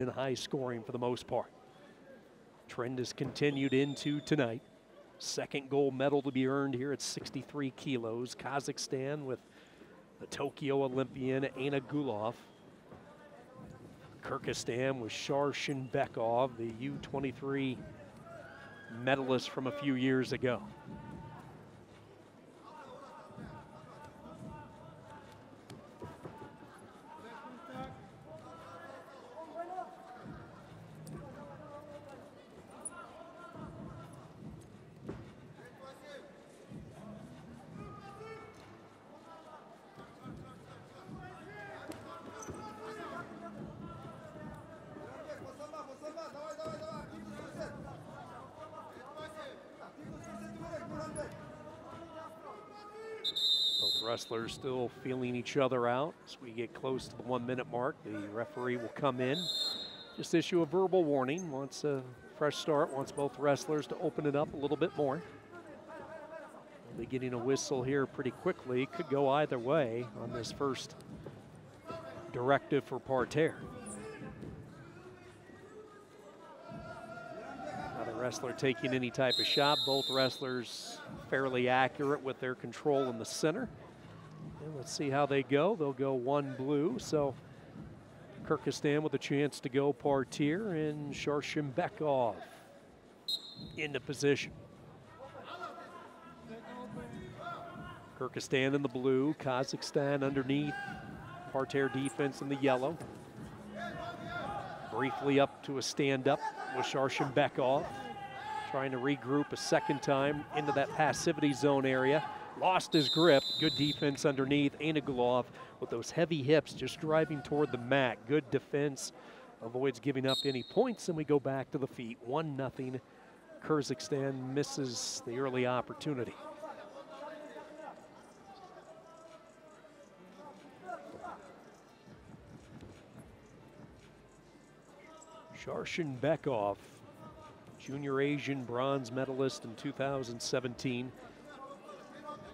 and high scoring for the most part. Trend has continued into tonight. Second gold medal to be earned here at 63 kilos. Kazakhstan with the Tokyo Olympian Ainagulov. Kyrgyzstan with Sharshenbekov, the U23 medalist from a few years ago. Wrestlers still feeling each other out. As we get close to the one minute mark, the referee will come in, just issue a verbal warning. Wants a fresh start, wants both wrestlers to open it up a little bit more. We'll be getting a whistle here pretty quickly. Could go either way on this first directive for parterre. Wrestler taking any type of shot. Both wrestlers fairly accurate with their control in the center. And let's see how they go. They'll go one blue. So Kyrgyzstan with a chance to go parterre and Sharshenbekov into position. Kyrgyzstan in the blue, Kazakhstan underneath, parterre defense in the yellow. Briefly up to a stand-up with Sharshenbekov, trying to regroup a second time into that passivity zone area lost his grip. Good defense underneath. Ainagulov with those heavy hips just driving toward the mat. Good defense. Avoids giving up any points, and we go back to the feet. 1 nothing. Kyrgyzstan misses the early opportunity. Sharshenbekov, junior Asian bronze medalist in 2017.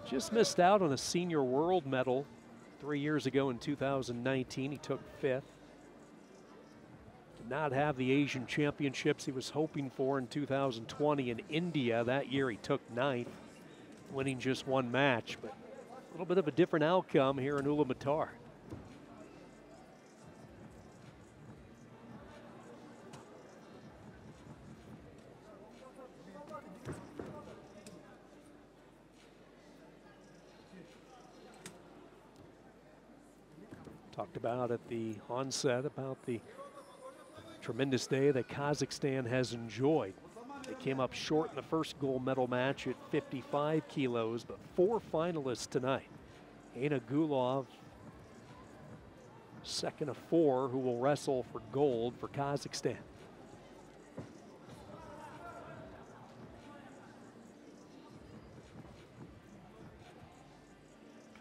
Just missed out on a senior world medal three years ago in 2019. He took fifth. Did not have the Asian championships he was hoping for in 2020 in India. That year he took ninth, winning just one match, but a little bit of a different outcome here in Ulaanbaatar. Talked about at the onset about the tremendous day that Kazakhstan has enjoyed. They came up short in the first gold medal match at 55 kilos, but four finalists tonight. Ainagulov, second of four, who will wrestle for gold for Kazakhstan.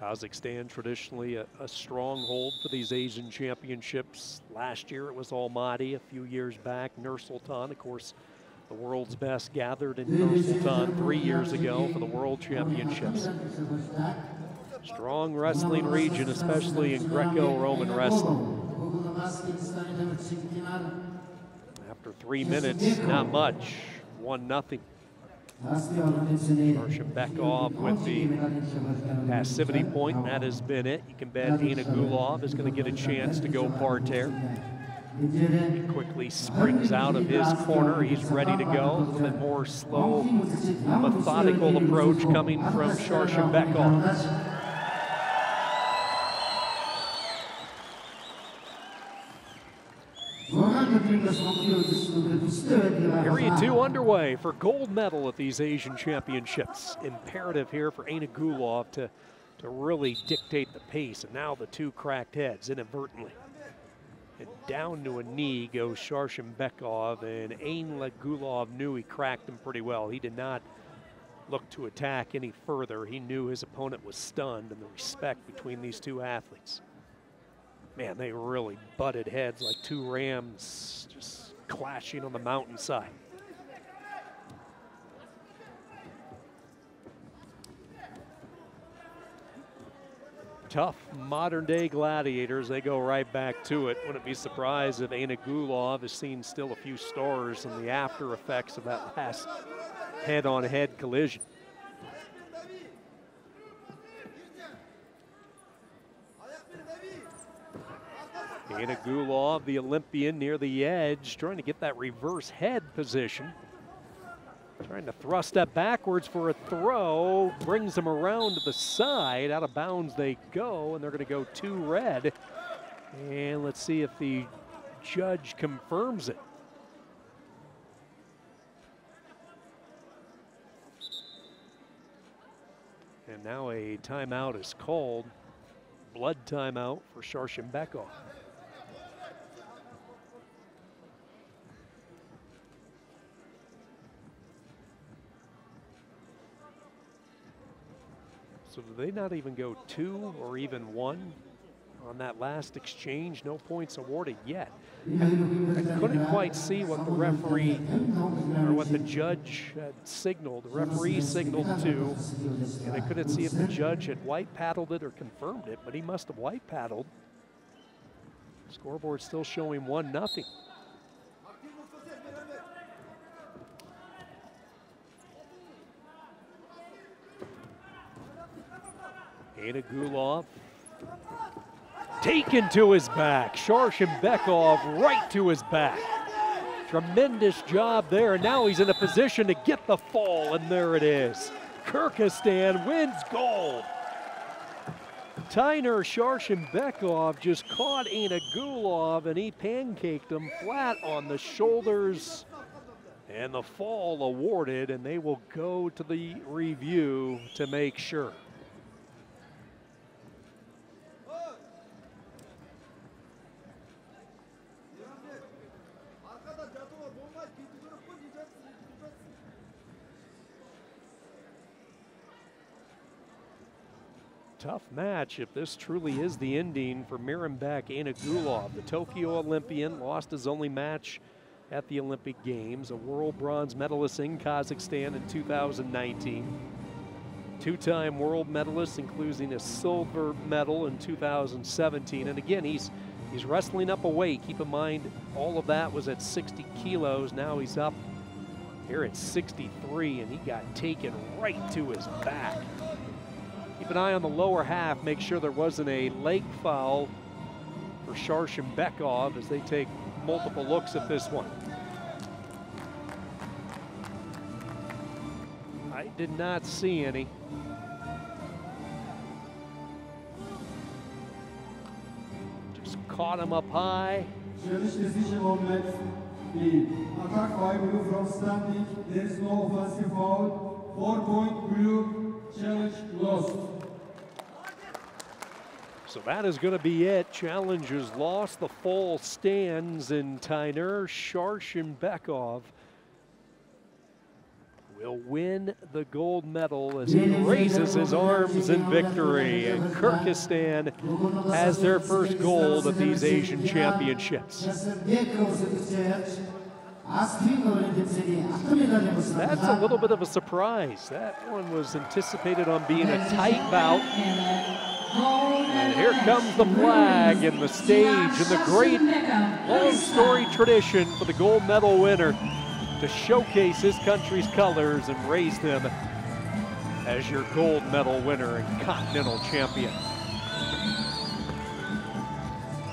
Kazakhstan traditionally a, a, stronghold for these Asian championships. Last year it was Almaty, a few years back Nur Sultan, of course, the world's best gathered in Nur Sultan three years ago for the World Championships. Strong wrestling region, especially in Greco-Roman wrestling. After three minutes, not much, one nothing. Sharshenbekov with the passivity point. That has been it. You can bet Ainagulov is going to get a chance to go parterre. He quickly springs out of his corner. He's ready to go. A little bit more slow, methodical approach coming from Sharshenbekov. Period two underway for gold medal at these Asian championships. Imperative here for Ainagulov to, to really dictate the pace. And now the two cracked heads inadvertently. And down to a knee goes Sharshenbekov, and Aina Gulov knew he cracked him pretty well. He did not look to attack any further. He knew his opponent was stunned, and the respect between these two athletes man, they really butted heads like two rams just clashing on the mountainside. tough modern day gladiators. They go right back to it. Wouldn't be surprised if Ainagulov has seen still a few stars in the after effects of that last head on head collision. Ainagulov, the Olympian, near the edge, trying to get that reverse head position. Trying to thrust that backwards for a throw, brings them around to the side. Out of bounds they go, and they're going to go two red. And let's see if the judge confirms it. And now a timeout is called. Blood timeout for Sharshenbekov. So do they not even go two or even one on that last exchange? No points awarded yet. I, couldn't quite see what the referee or what the judge signaled. The referee signaled two, and I couldn't see if the judge had white paddled it or confirmed it, but he must have white paddled. Scoreboard still showing one nothing. Ainagulov taken to his back. Sharshenbekov right to his back. Tremendous job there. Now he's in a position to get the fall, and there it is. Kyrgyzstan wins gold. Tynar Sharshenbekov just caught Anna Gulov and he pancaked him flat on the shoulders. And the fall awarded, and they will go to the review to make sure. Tough match if this truly is the ending for Mirambek Ainagulov. The Tokyo Olympian lost his only match at the Olympic Games, a world bronze medalist in Kazakhstan in 2019. Two-time world medalist, including a silver medal in 2017. And again, he's he's wrestling up a weight. Keep in mind, all of that was at 60 kilos. Now he's up here at 63, and he got taken right to his back. Keep an eye on the lower half. Make sure there wasn't a leg foul for Sharshenbekov as they take multiple looks at this one. I did not see any. Just caught him up high. Attack blue from standing. There is no offensive foul. Four point blue. Challenge lost. So that is going to be it. Challenge is lost. The fall stands in Tynar Sharshenbekov will win the gold medal as he raises his arms in victory. And Kyrgyzstan has their first gold at these Asian Championships. That's a little bit of a surprise. That one was anticipated on being a tight bout. And here comes the flag and the stage and the great long story tradition for the gold medal winner to showcase his country's colors and raise them as your gold medal winner and continental champion.